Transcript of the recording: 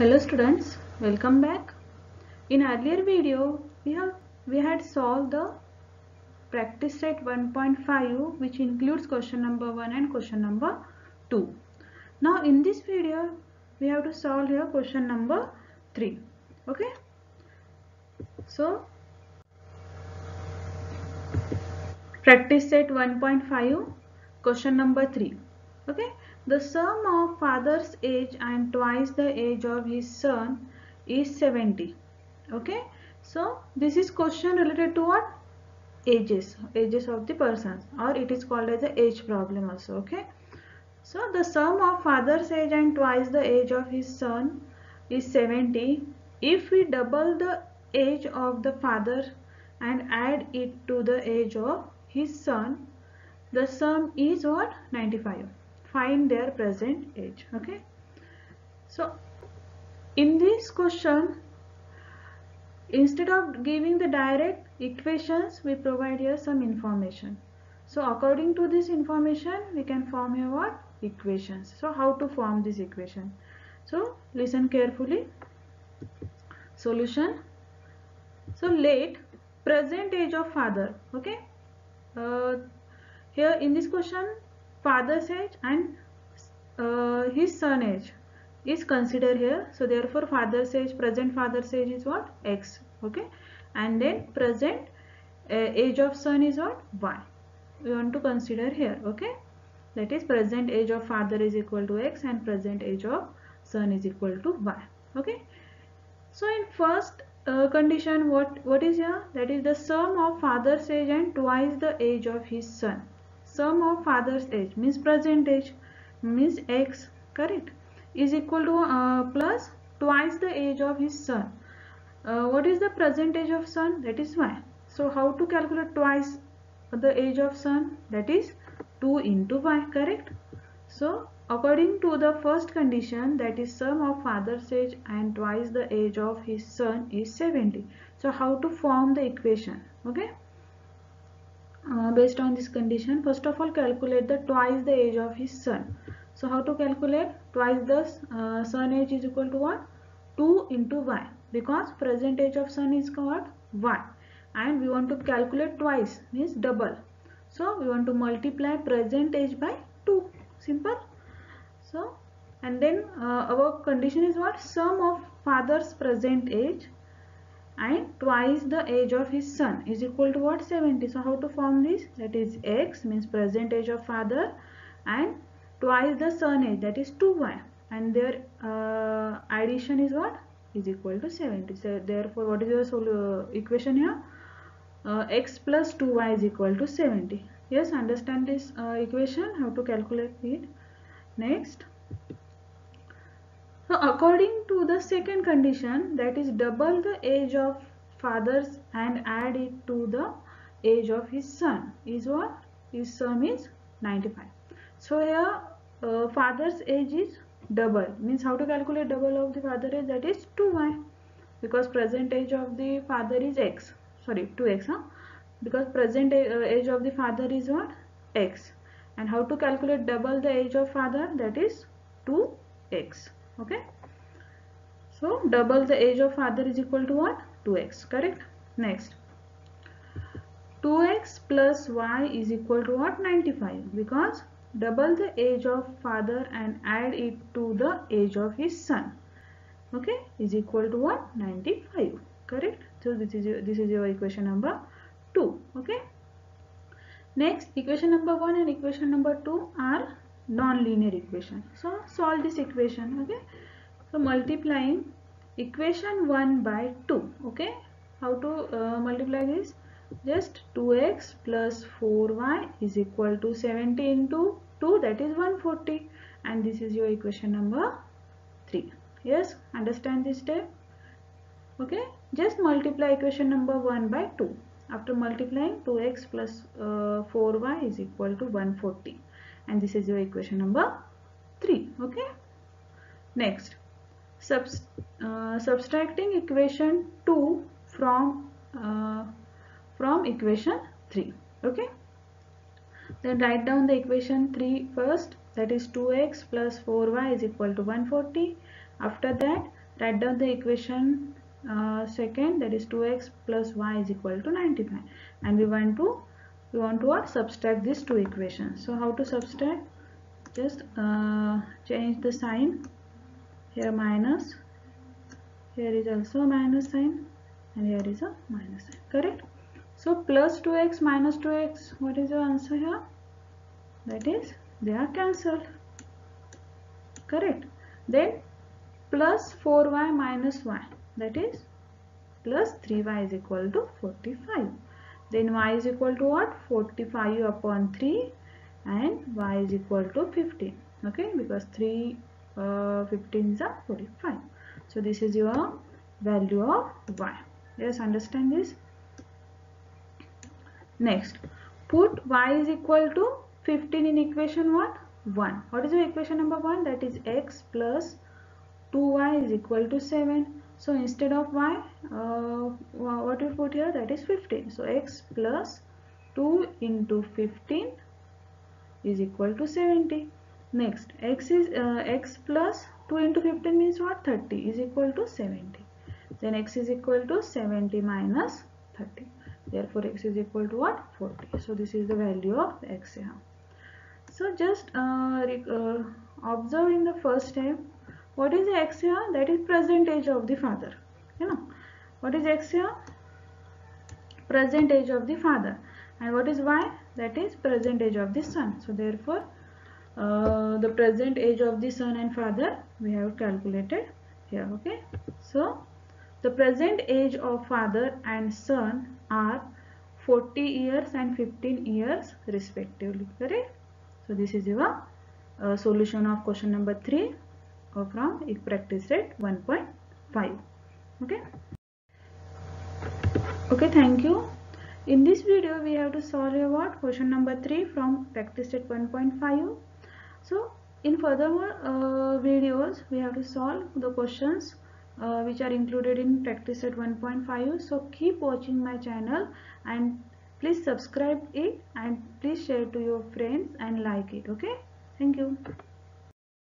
Hello students, welcome back. In earlier video, we have we had solved the practice set 1.5 which includes question number 1 and question number 2. Now in this video, we have to solve here question number 3. Okay. So practice set 1.5 question number 3. Okay. The sum of father's age and twice the age of his son is 70. Okay. So this is question related to what? Ages. Ages of the persons or it is called as a age problem also. Okay. So the sum of father's age and twice the age of his son is 70. If we double the age of the father and add it to the age of his son, the sum is what? 95 find their present age okay? So in this question instead of giving the direct equations we provide here some information. So according to this information we can form here what? Equations. So how to form this equation? So listen carefully. Solution. So late present age of father okay? Uh, here in this question father's age and uh, his son age is considered here. So therefore father's age present father's age is what? X okay? And then present uh, age of son is what? Y. We want to consider here okay? That is present age of father is equal to x and present age of son is equal to y okay? So in first uh, condition what what is here? That is the sum of father's age and twice the age of his son sum of father's age means present age means x correct? Is equal to uh, plus twice the age of his son. Uh, what is the present age of son? That is y so how to calculate twice the age of son? That is 2 into y correct? So according to the first condition that is sum of father's age and twice the age of his son is 70 so how to form the equation? Okay uh, based on this condition first of all calculate the twice the age of his son. So how to calculate? Twice the uh, son age is equal to what? 2 into y because present age of son is what 1 and we want to calculate twice means double. So we want to multiply present age by 2 simple? So and then uh, our condition is what? Sum of father's present age and twice the age of his son is equal to what? 70 so how to form this? That is x means present age of father and twice the son age that is 2y and their uh, addition is what? Is equal to 70 so therefore what is your uh, equation here? Uh, x plus 2y is equal to 70 yes understand this uh, equation? How to calculate it? Next so according to the second condition that is double the age of fathers and add it to the age of his son. Is what? His sum is 95. So here uh, father's age is double. Means how to calculate double of the father age that is 2y because present age of the father is x. Sorry 2x huh? because present uh, age of the father is what? X. And how to calculate double the age of father? That is 2x okay? So double the age of father is equal to what? 2x correct? Next. 2x plus y is equal to what? 95 because double the age of father and add it to the age of his son. Okay? Is equal to what? 95 correct? So this is your, this is your equation number 2 okay? Next equation number 1 and equation number 2 are non-linear equation. So solve this equation okay? So multiplying equation 1 by 2 okay? How to uh, multiply this? Just 2x plus 4y is equal to 70 into 2 that is 140 and this is your equation number 3 yes? Understand this step? Okay? Just multiply equation number 1 by 2 after multiplying 2x plus uh, 4y is equal to 140 and this is your equation number 3 okay? Next Subs, uh, subtracting equation 2 from uh, from equation 3 okay? Then write down the equation 3 first that is 2x plus 4y is equal to 140 after that write down the equation uh, second that is 2x plus y is equal to 95 and we want to we want to subtract these two equations. So how to subtract? Just uh, change the sign. Here minus. Here is also a minus sign. And here is a minus sign. Correct? So plus 2x minus 2x what is your answer here? That is they are cancelled. Correct? Then plus 4y minus y. That is plus 3y is equal to 45 then y is equal to what? 45 upon 3 and y is equal to 15 okay? Because 3 uh, 15s are 45 so this is your value of y. Yes understand this? Next put y is equal to 15 in equation what? 1 what is the equation number 1 that is x plus 2y is equal to 7 so instead of y uh, what we put here that is 15 so x plus 2 into 15 is equal to 70 next x is uh, x plus 2 into 15 means what? 30 is equal to 70 then x is equal to 70 minus 30 therefore x is equal to what? 40 so this is the value of x here. So just uh, uh, observe in the first step what is x here? That is present age of the father. You know what is x here present age of the father. And what is y that is present age of the son. So therefore uh, the present age of the son and father we have calculated here okay? So the present age of father and son are 40 years and 15 years respectively correct? So this is your uh, solution of question number 3 uh, from practice set 1.5 okay okay thank you. In this video we have to solve about question number 3 from practice set 1.5 so in furthermore uh, videos we have to solve the questions uh, which are included in practice set 1.5 so keep watching my channel and please subscribe it and please share to your friends and like it okay? Thank you